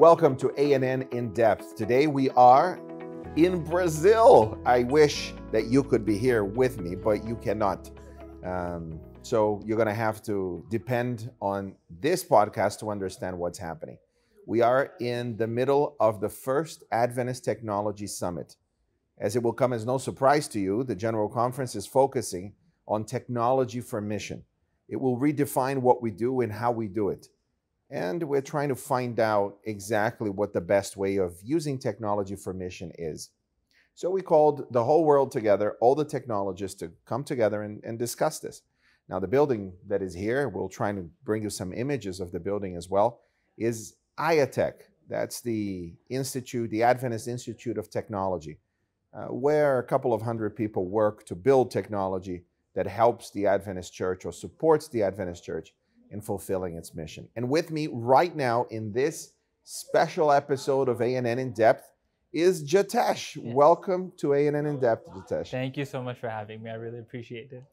Welcome to ANN In Depth. Today we are in Brazil. I wish that you could be here with me, but you cannot. Um, so you're going to have to depend on this podcast to understand what's happening. We are in the middle of the first Adventist Technology Summit. As it will come as no surprise to you, the General Conference is focusing on technology for mission. It will redefine what we do and how we do it. And we're trying to find out exactly what the best way of using technology for mission is. So we called the whole world together, all the technologists to come together and, and discuss this. Now, the building that is here, we'll try to bring you some images of the building as well, is IATEC. That's the Institute, the Adventist Institute of Technology, uh, where a couple of hundred people work to build technology that helps the Adventist Church or supports the Adventist Church in fulfilling its mission. And with me right now in this special episode of ANN in Depth is Jitesh. Yeah. Welcome to ANN in Depth, Jitesh. Thank you so much for having me. I really appreciate it.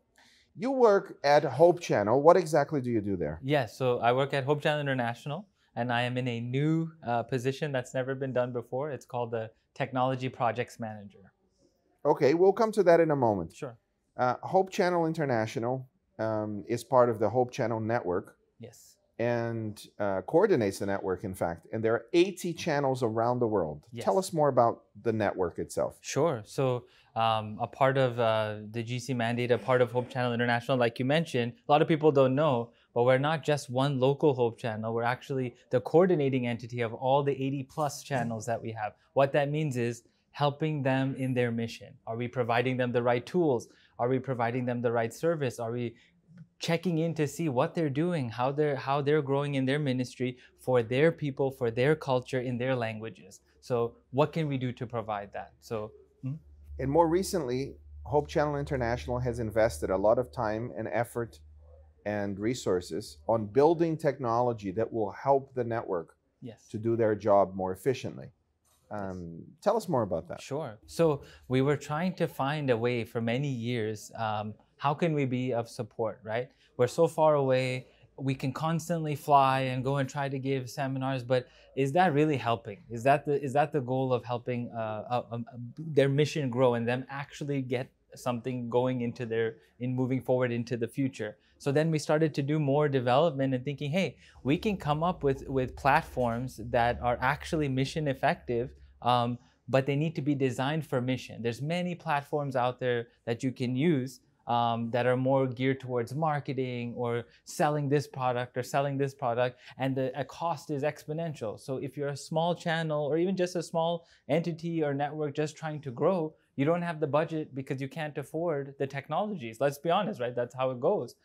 You work at Hope Channel. What exactly do you do there? Yes, so I work at Hope Channel International, and I am in a new uh, position that's never been done before. It's called the Technology Projects Manager. Okay, we'll come to that in a moment. Sure. Uh, Hope Channel International um, is part of the Hope Channel Network Yes. and uh, coordinates the network, in fact. And there are 80 channels around the world. Yes. Tell us more about the network itself. Sure. So, um, a part of uh, the GC mandate, a part of Hope Channel International, like you mentioned, a lot of people don't know, but we're not just one local Hope Channel. We're actually the coordinating entity of all the 80 plus channels that we have. What that means is helping them in their mission. Are we providing them the right tools? Are we providing them the right service? Are we checking in to see what they're doing, how they're how they're growing in their ministry for their people, for their culture, in their languages? So, what can we do to provide that? So, hmm? And more recently, Hope Channel International has invested a lot of time and effort and resources on building technology that will help the network yes. to do their job more efficiently. Um, tell us more about that. Sure. So we were trying to find a way for many years. Um, how can we be of support, right? We're so far away. We can constantly fly and go and try to give seminars, but is that really helping? Is that the is that the goal of helping uh, uh, um, their mission grow and them actually get something going into their in moving forward into the future? So then we started to do more development and thinking, hey, we can come up with with platforms that are actually mission effective um, but they need to be designed for mission. There's many platforms out there that you can use um, that are more geared towards marketing or selling this product or selling this product, and the cost is exponential. So if you're a small channel or even just a small entity or network just trying to grow, you don't have the budget because you can't afford the technologies. Let's be honest, right? That's how it goes.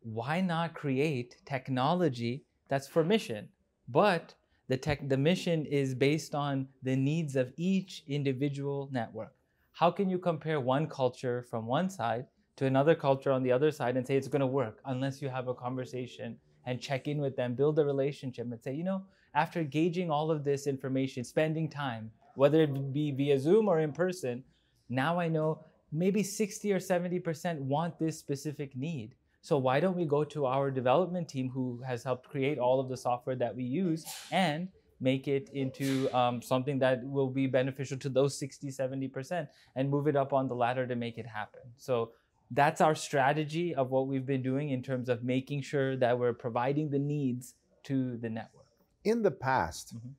Why not create technology that's for mission? But the tech the mission is based on the needs of each individual network how can you compare one culture from one side to another culture on the other side and say it's going to work unless you have a conversation and check in with them build a relationship and say you know after gauging all of this information spending time whether it be via zoom or in person now i know maybe 60 or 70% want this specific need so why don't we go to our development team who has helped create all of the software that we use and make it into um, something that will be beneficial to those 60, 70% and move it up on the ladder to make it happen. So that's our strategy of what we've been doing in terms of making sure that we're providing the needs to the network. In the past, Mhm.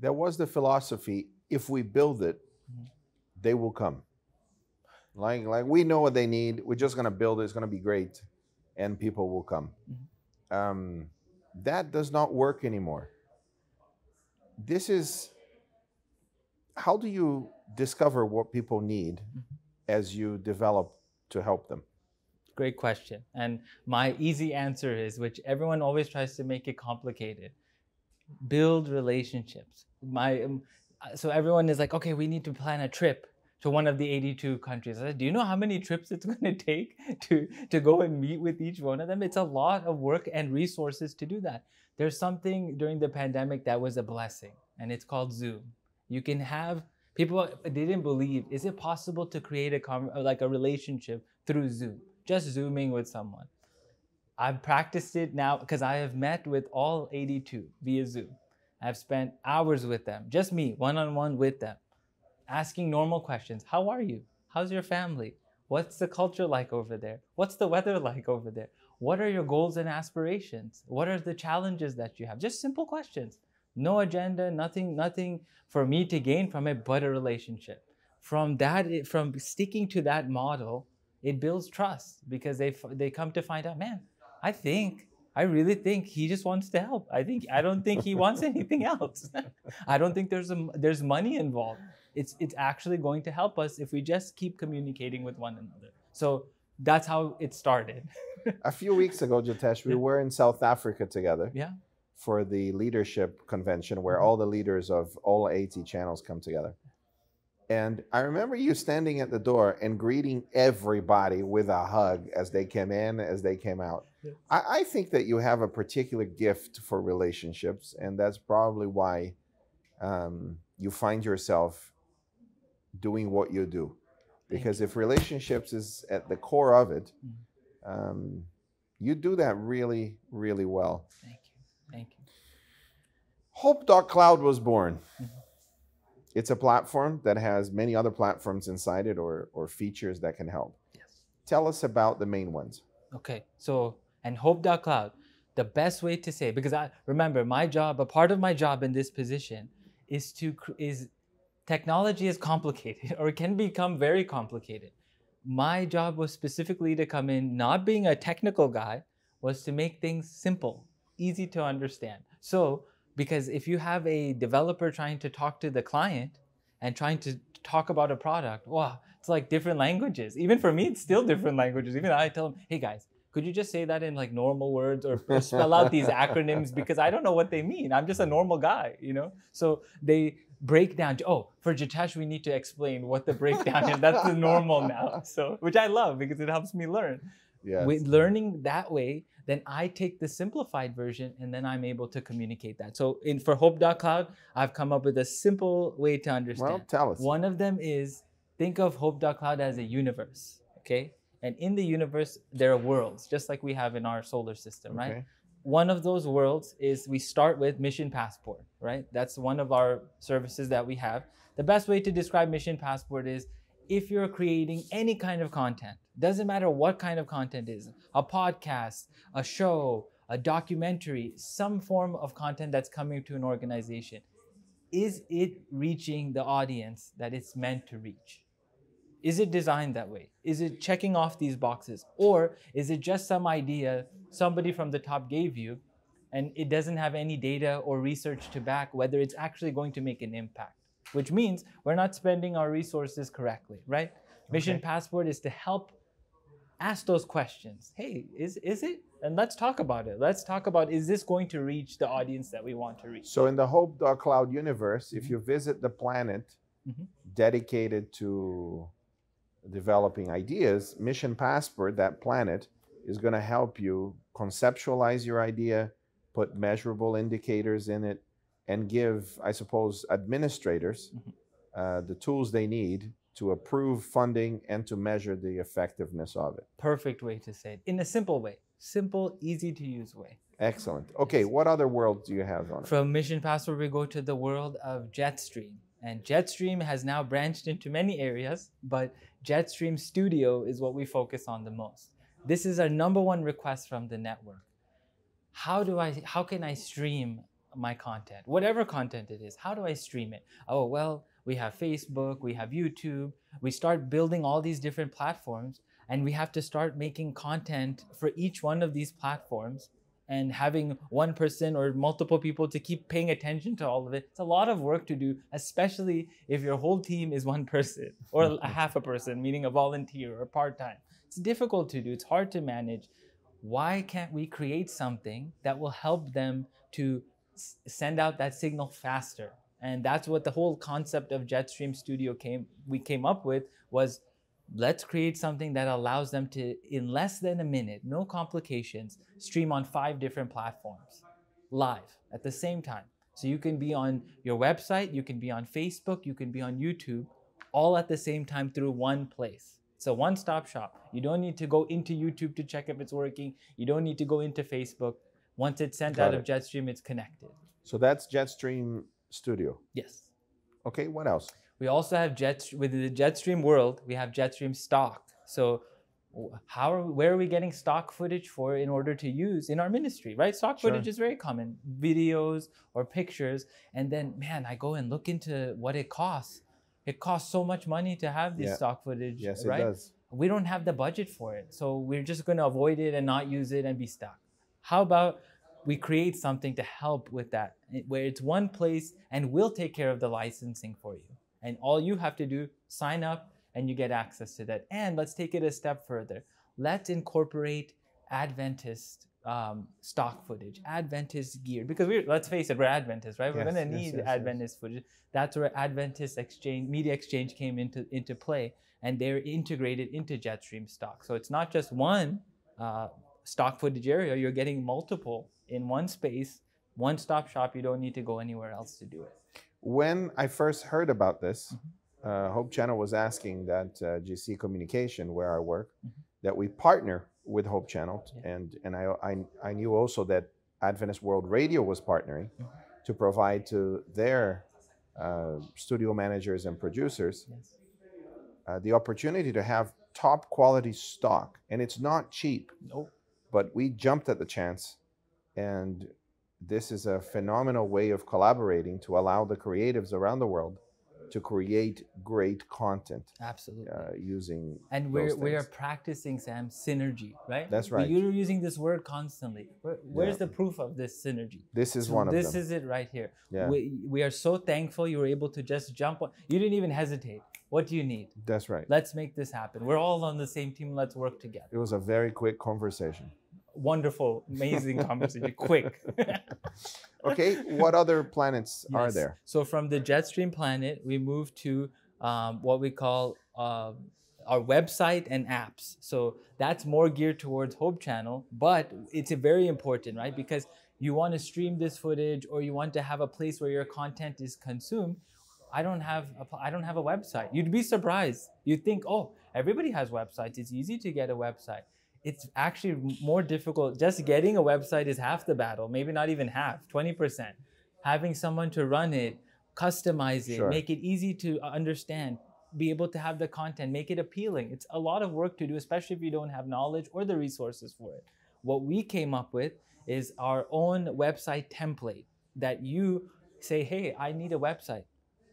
there was the philosophy if we build it, Mhm. They will come. Like, like we know what they need. We're just going to build it. It's going to be great. And people will come. Mhm. Um, that does not work anymore. This is how do you discover what people need as you develop to help them? Great question. And my easy answer is, which everyone always tries to make it complicated build relationships. My, um, so everyone is like, okay, we need to plan a trip to one of the 82 countries. I said, do you know how many trips it's going to take to, to go and meet with each one of them? It's a lot of work and resources to do that. There's something during the pandemic that was a blessing, and it's called Zoom. You can have people didn't believe is it possible to create a like a relationship through Zoom, just zooming with someone. I've practiced it now because I have met with all 82 via Zoom. I've spent hours with them, just me, one on one with them, asking normal questions. How are you? How's your family? What's the culture like over there? What's the weather like over there? What are your goals and aspirations? What are the challenges that you have? Just simple questions. No agenda, nothing, nothing for me to gain from it but a relationship. From that, from sticking to that model, it builds trust because they they come to find out, man, I think I really think he just wants to help. I think I don't think he wants anything else. I don't think there's a there's money involved. It's it's actually going to help us if we just keep communicating with one another. So that's how it started. a few weeks ago, Jitesh, we were in South Africa together. Yeah. For the leadership convention where all the leaders of all 80 channels come together. And I remember you standing at the door and greeting everybody with a hug as they came in, as they came out. Yes. I, I, think that you have a particular gift for relationships, and that's probably why um, you find yourself doing what you do. Because if relationships is at the core of it, mm-hmm. um, you do that really, really well. Thank you. Thank you. Hope.cloud was born. Mm-hmm it's a platform that has many other platforms inside it or, or features that can help. Yes. Tell us about the main ones. Okay. So, and hope.cloud, the best way to say, because I remember my job, a part of my job in this position is to, is technology is complicated or it can become very complicated. My job was specifically to come in, not being a technical guy, was to make things simple, easy to understand. So because if you have a developer trying to talk to the client and trying to talk about a product, wow, it's like different languages. Even for me, it's still different languages. Even I tell them, hey guys, could you just say that in like normal words or, or spell out these acronyms because I don't know what they mean. I'm just a normal guy, you know? So they break down to, oh, for Jitesh, we need to explain what the breakdown is. That's the normal now. So, which I love because it helps me learn. Yeah. With learning that way, then I take the simplified version and then I'm able to communicate that. So in for hope.cloud, I've come up with a simple way to understand. Well, tell us. One of them is think of hope.cloud as a universe, okay? And in the universe, there are worlds, just like we have in our solar system, okay. right? One of those worlds is we start with Mission Passport, right? That's one of our services that we have. The best way to describe Mission Passport is if you're creating any kind of content, doesn't matter what kind of content is, a podcast, a show, a documentary, some form of content that's coming to an organization, is it reaching the audience that it's meant to reach? Is it designed that way? Is it checking off these boxes? Or is it just some idea somebody from the top gave you and it doesn't have any data or research to back whether it's actually going to make an impact? which means we're not spending our resources correctly, right? Mission Passport is to help ask those questions. Hey, is, is it? And let's talk about it. Let's talk about is this going to reach the audience that we want to reach? So, in the Hope.cloud universe, mm-hmm. if you visit the planet mm-hmm. dedicated to developing ideas, Mission Passport, that planet, is going to help you conceptualize your idea, put measurable indicators in it, and give, I suppose, administrators mm-hmm. uh, the tools they need to approve funding and to measure the effectiveness of it. Perfect way to say it in a simple way, simple, easy to use way. Excellent. Okay, yes. what other world do you have on it? From Mission Passport, we go to the world of Jetstream. And Jetstream has now branched into many areas, but Jetstream Studio is what we focus on the most. This is our number one request from the network. How do I how can I stream my content, whatever content it is. How do I stream it? Oh, well, we have Facebook, we have YouTube. We start building all these different platforms, and we have to start making content for each one of these platforms and having one person or multiple people to keep paying attention to all of it. It's a lot of work to do, especially if your whole team is one person or a half a person, meaning a volunteer or part time. It's difficult to do, it's hard to manage. Why can't we create something that will help them to send out that signal faster. And that's what the whole concept of Jetstream Studio came we came up with was let's create something that allows them to in less than a minute, no complications, stream on five different platforms live at the same time. So you can be on your website, you can be on Facebook, you can be on YouTube all at the same time through one place. It's a one-stop shop. You don't need to go into YouTube to check if it's working. You don't need to go into Facebook. Once it's sent Got out it. of Jetstream, it's connected. So that's Jetstream Studio. Yes. Okay, what else? We also have Jet within the Jetstream world. We have Jetstream stock. So how are where are we getting stock footage for in order to use in our ministry, right? Stock Sure. footage is very common, videos or pictures, and then man, I go and look into what it costs. It costs so much money to have this Yeah. stock footage, Yes, right? it does. we don't have the budget for it. So we're just going to avoid it and not use it and be stuck. How about we create something to help with that, where it's one place and we'll take care of the licensing for you. And all you have to do, sign up and you get access to that. And let's take it a step further. Let's incorporate Adventist um, stock footage, Adventist gear, because we're let's face it, we're Adventists, right? We're gonna need yes, yes. Adventist footage. That's where Adventist exchange, media exchange came into into play and they're integrated into Jetstream stock. So it's not just one uh, stock footage area, you're getting multiple in one space, one stop shop. You don't need to go anywhere else to do it. When I first heard about this, Mm-hmm. uh, Hope Channel was asking that uh, GC Communication, where I work, Mhm. that we partner with Hope Channel, Yeah. and and I, I I knew also that Adventist World Radio was partnering Mm-hmm. to provide to their uh, studio managers and producers Yes. uh, the opportunity to have top quality stock, and it's not cheap. Nope. But we jumped at the chance, and this is a phenomenal way of collaborating to allow the creatives around the world to create great content Absolutely. uh, using. and we're we are practicing Sam synergy, right? That's right. You're using this word constantly. Where, where's Yeah. the proof of this synergy? This is So one of this them. is it right here. Yeah. We, we are so thankful you were able to just jump on. You didn't even hesitate. What do you need? That's right. Let's make this happen. We're all on the same team. Let's work together. It was a very quick conversation. Wonderful, amazing conversation. Quick. Okay, what other planets are there? So from the jet stream planet, we move to um, what we call um our website and apps. So that's more geared towards Hope Channel, but it's a very important, right? Because you want to stream this footage or you want to have a place where your content is consumed. I don't have a, I don't have a website. You'd be surprised. You'd think, oh, everybody has websites. It's easy to get a website. It's actually more difficult. Just getting a website is half the battle, maybe not even half, 20%. Having someone to run it, customize it, Sure. make it easy to uh, understand, be able to have the content, make it appealing. It's a lot of work to do, especially if you don't have knowledge or the resources for it. What we came up with is our own website template that you say, hey, I need a website.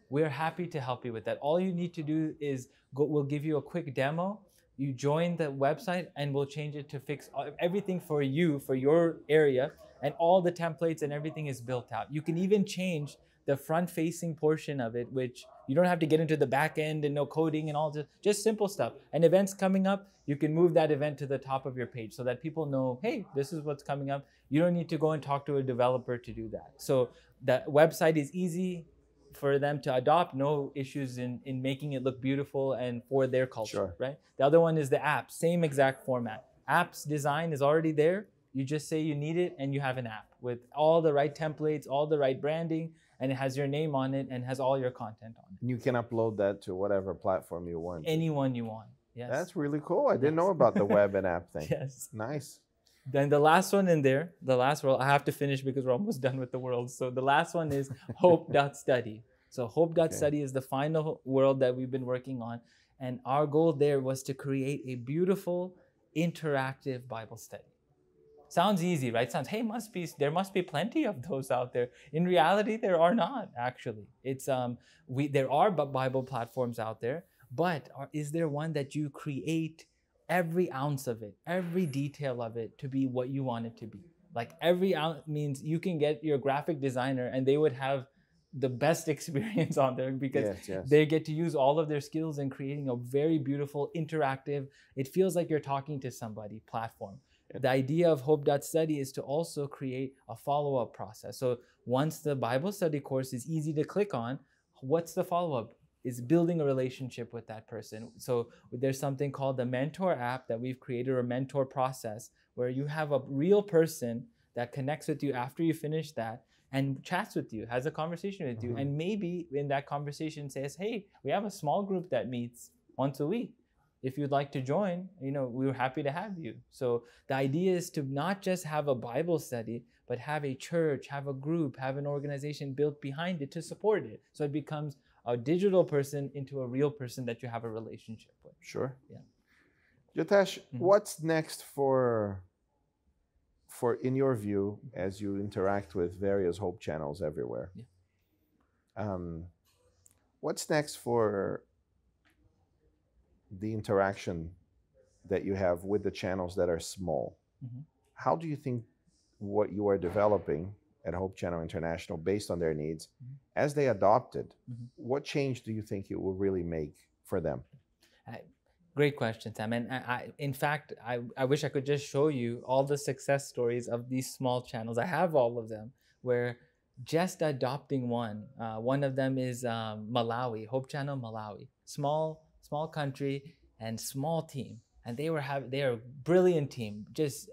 We're happy to help you with that. All you need to do is go, we'll give you a quick demo. You join the website and we'll change it to fix everything for you, for your area, and all the templates and everything is built out. You can even change the front facing portion of it, which you don't have to get into the back end and no coding and all this, just simple stuff. And events coming up, you can move that event to the top of your page so that people know, hey, this is what's coming up. You don't need to go and talk to a developer to do that. So the website is easy for them to adopt, no issues in, in making it look beautiful and for their culture, Sure. right? The other one is the app, same exact format. Apps design is already there. You just say you need it and you have an app with all the right templates, all the right branding, and it has your name on it and has all your content on it. You can upload that to whatever platform you want. Anyone you want. Yes. That's really cool. I didn't know about the web and app thing. yes. Nice. Then the last one in there, the last world, I have to finish because we're almost done with the world. So the last one is hope.study. So hope.study is the final world that we've been working on. And our goal there was to create a beautiful, interactive Bible study. Sounds easy, right? Sounds, hey, must be there must be plenty of those out there. In reality, there are not actually. It's um we there are Bible platforms out there, but are, is there one that you create every ounce of it, every detail of it to be what you want it to be? Like every ounce means you can get your graphic designer and they would have the best experience on there because yes, yes. they get to use all of their skills in creating a very beautiful, interactive, it feels like you're talking to somebody platform. The idea of Hope.study is to also create a follow up process. So once the Bible study course is easy to click on, what's the follow up? Is building a relationship with that person. So there's something called the mentor app that we've created, or mentor process, where you have a real person that connects with you after you finish that and chats with you, has a conversation with you, Mhm. and maybe in that conversation says, "Hey, we have a small group that meets once a week. if you'd like to join, you know, we are happy to have you. So the idea is to not just have a Bible study, but have a church, have a group, have an organization built behind it to support it. So it becomes a digital person into a real person that you have a relationship with. Sure. Yeah. Jitesh, Mhm. what's next for for in your view as you interact with various hope channels everywhere? Yeah. Um, what's next for the interaction that you have with the channels that are small? Mhm. How do you think what you are developing at Hope Channel International based on their needs Mhm. as they adopted, Mhm. what change do you think it will really make for them? Great question, Sam. And I, I, in fact, I, I wish I could just show you all the success stories of these small channels. I have all of them where just adopting one. Uh, one of them is um, Malawi, Hope Channel Malawi, small small country and small team, and they were have they are a brilliant team, just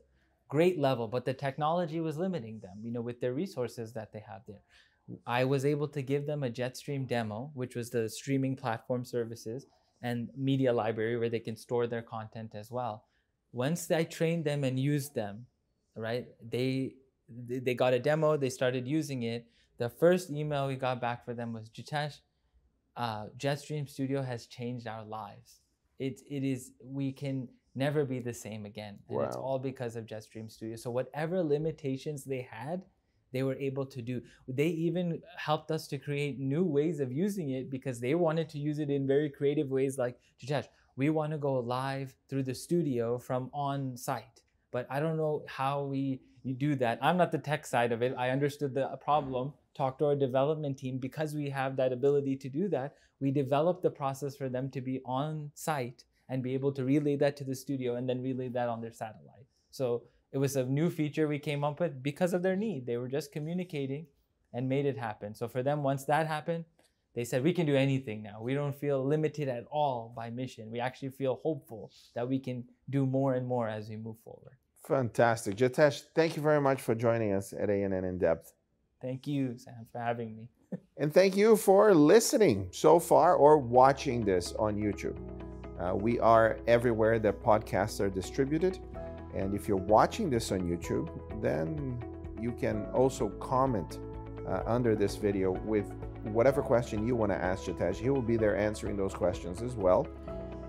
great level. But the technology was limiting them, you know, with their resources that they have there. I was able to give them a Jetstream demo, which was the streaming platform services and media library where they can store their content as well. Once I trained them and used them, right, they they got a demo, they started using it. The first email we got back for them was Jitesh, uh, Jetstream Studio has changed our lives. It, it is, we can never be the same again. And it's all because of Jetstream Studio. So whatever limitations they had, they were able to do. They even helped us to create new ways of using it because they wanted to use it in very creative ways like, Jitesh, we want to go live through the studio from on site. But I don't know how we you do that. I'm not the tech side of it. I understood the problem, talked to our development team. Because we have that ability to do that, we developed the process for them to be on site and be able to relay that to the studio and then relay that on their satellite. So it was a new feature we came up with because of their need. They were just communicating and made it happen. So for them, once that happened, they said we can do anything now. We don't feel limited at all by mission. We actually feel hopeful that we can do more and more as we move forward. Fantastic. Jitesh, thank you very much for joining us at ANN In Depth. Thank you, Sam, for having me. And thank you for listening so far or watching this on YouTube. Uh, we are everywhere that podcasts are distributed. And if you're watching this on YouTube, then you can also comment uh, under this video with whatever question you want to ask Jitesh. He will be there answering those questions as well.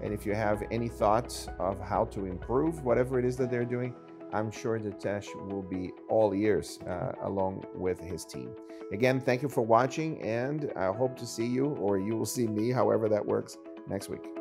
And if you have any thoughts of how to improve whatever it is that they're doing, I'm sure Jitesh will be all ears uh, along with his team. Again, thank you for watching, and I hope to see you, or you will see me, however that works, next week.